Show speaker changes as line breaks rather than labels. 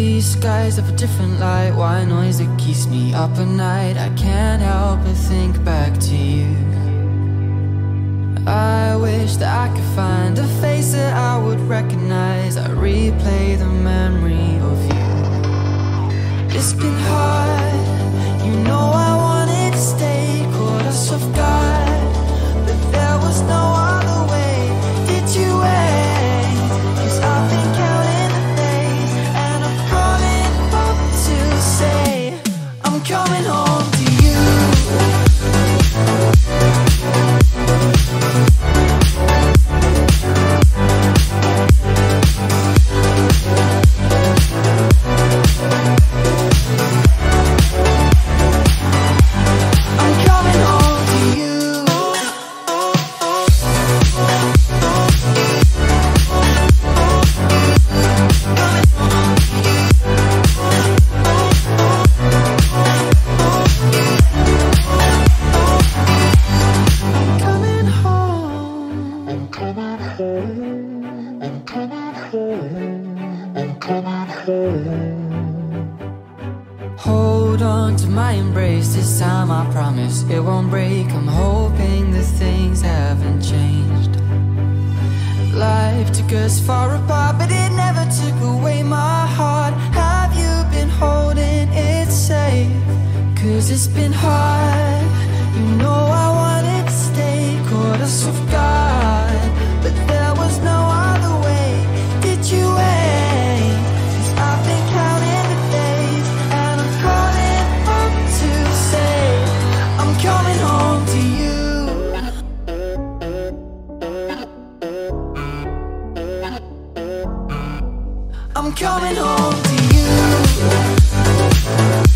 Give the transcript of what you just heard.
These skies have a different light. Why noise that keeps me up at night? I can't help but think back to you. I wish that I could find a face that I would recognize. I replay the memory Hold on to my embrace this time I promise. It won't break. I'm hoping that things haven't changed. Life took us far apart but it never took away my heart. Have you been holding it safe? Cause it's been hard I'm coming home to you